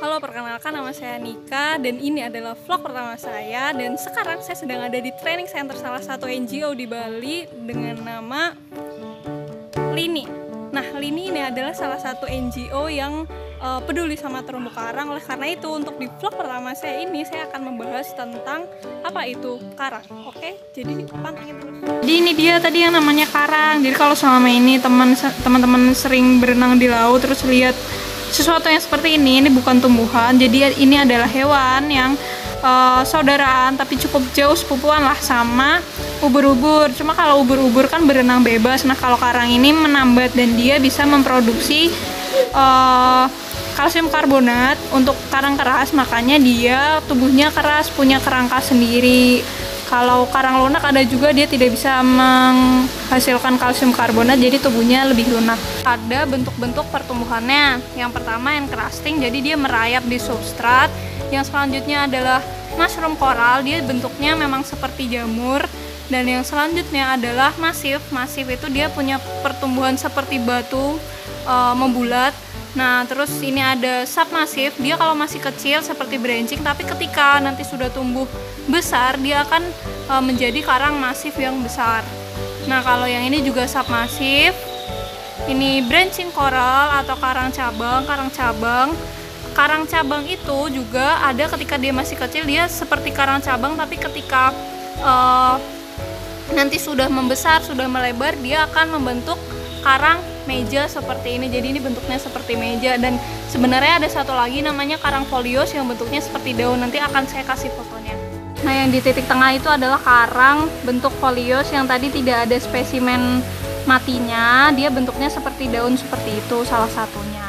Halo, perkenalkan nama saya Nika dan ini adalah vlog pertama saya dan sekarang saya sedang ada di training center salah satu NGO di Bali dengan nama Lini. Nah, Lini ini adalah salah satu NGO yang uh, peduli sama terumbu karang. Oleh karena itu, untuk di vlog pertama saya ini saya akan membahas tentang apa itu karang. Oke, jadi pantengin terus. Jadi ini dia tadi yang namanya karang. Jadi kalau selama ini teman teman-teman sering berenang di laut terus lihat sesuatu yang seperti ini ini bukan tumbuhan. Jadi ini adalah hewan yang uh, saudaraan tapi cukup jauh sepupuan lah sama ubur-ubur. Cuma kalau ubur-ubur kan berenang bebas. Nah kalau karang ini menambat dan dia bisa memproduksi uh, kalsium karbonat untuk karang keras. Makanya dia tubuhnya keras punya kerangka sendiri kalau karang lunak ada juga dia tidak bisa menghasilkan kalsium karbonat jadi tubuhnya lebih lunak. Ada bentuk-bentuk pertumbuhannya. Yang pertama encrusting jadi dia merayap di substrat. Yang selanjutnya adalah mushroom coral dia bentuknya memang seperti jamur dan yang selanjutnya adalah masif. Masif itu dia punya pertumbuhan seperti batu e, membulat Nah, terus ini ada submasif. Dia kalau masih kecil seperti branching, tapi ketika nanti sudah tumbuh besar, dia akan e, menjadi karang masif yang besar. Nah, kalau yang ini juga submasif. Ini branching coral atau karang cabang, karang cabang. Karang cabang itu juga ada ketika dia masih kecil, dia seperti karang cabang, tapi ketika e, nanti sudah membesar, sudah melebar, dia akan membentuk karang meja seperti ini jadi ini bentuknya seperti meja. Dan sebenarnya ada satu lagi namanya karang folios yang bentuknya seperti daun. Nanti akan saya kasih fotonya. Nah yang di titik tengah itu adalah karang bentuk folios yang tadi tidak ada spesimen matinya. Dia bentuknya seperti daun seperti itu salah satunya.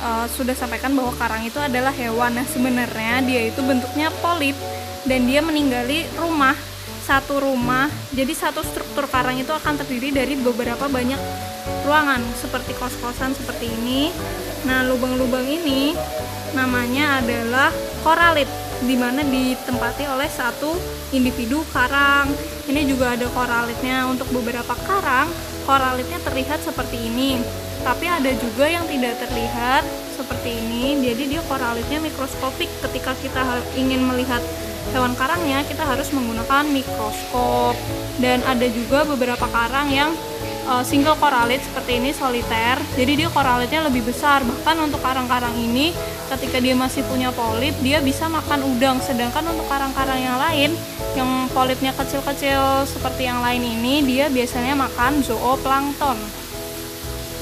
Uh, sudah sampaikan bahwa karang itu adalah hewan. Nah sebenarnya dia itu bentuknya polip dan dia meninggali rumah satu rumah jadi satu struktur karang itu akan terdiri dari beberapa banyak ruangan seperti kos-kosan seperti ini. Nah, lubang-lubang ini namanya adalah koralit di mana ditempati oleh satu individu karang. Ini juga ada koralitnya untuk beberapa karang, koralitnya terlihat seperti ini. Tapi ada juga yang tidak terlihat seperti ini. Jadi dia koralitnya mikroskopik. Ketika kita ingin melihat hewan karangnya, kita harus menggunakan mikroskop. Dan ada juga beberapa karang yang uh, single koralit seperti ini soliter jadi dia koralitnya lebih besar. Bahkan untuk karang-karang ini ketika dia masih punya polip dia bisa makan udang. Sedangkan untuk karang-karang yang lain yang polipnya kecil-kecil seperti yang lain ini dia biasanya makan zooplankton.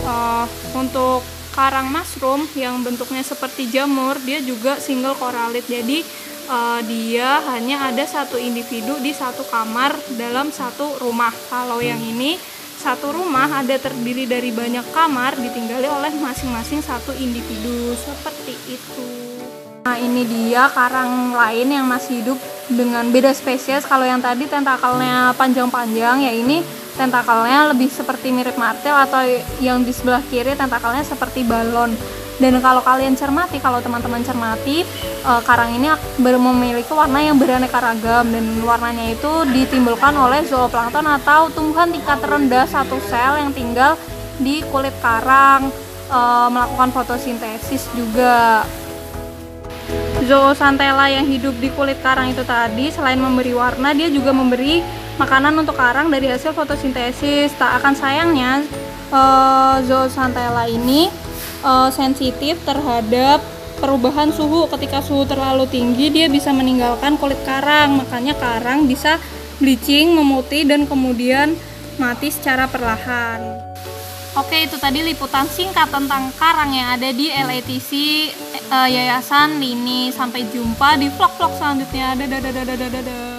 Uh, untuk karang mushroom yang bentuknya seperti jamur dia juga single koralit jadi uh, dia hanya ada satu individu di satu kamar dalam satu rumah kalau yang ini satu rumah ada terdiri dari banyak kamar ditinggali oleh masing-masing satu individu seperti itu. Nah ini dia karang lain yang masih hidup dengan beda spesies. Kalau yang tadi tentakelnya panjang-panjang, ya ini tentakelnya lebih seperti mirip martil atau yang di sebelah kiri tentakelnya seperti balon dan kalau kalian cermati kalau teman-teman cermati uh, karang ini memiliki warna yang beraneka ragam. Dan warnanya itu ditimbulkan oleh zooplankton atau tumbuhan tingkat rendah satu sel yang tinggal di kulit karang uh, melakukan fotosintesis juga. Zoosantella yang hidup di kulit karang itu tadi selain memberi warna dia juga memberi makanan untuk karang dari hasil fotosintesis. Tak akan sayangnya uh, Zoosantella ini uh, sensitif terhadap perubahan suhu. Ketika suhu terlalu tinggi dia bisa meninggalkan kulit karang. Makanya karang bisa bleaching memutih dan kemudian mati secara perlahan. Oke itu tadi liputan singkat tentang karang yang ada di LATC uh, eh, Yayasan Lini. Sampai jumpa di vlog-vlog selanjutnya. Dadah dadah dadah dadah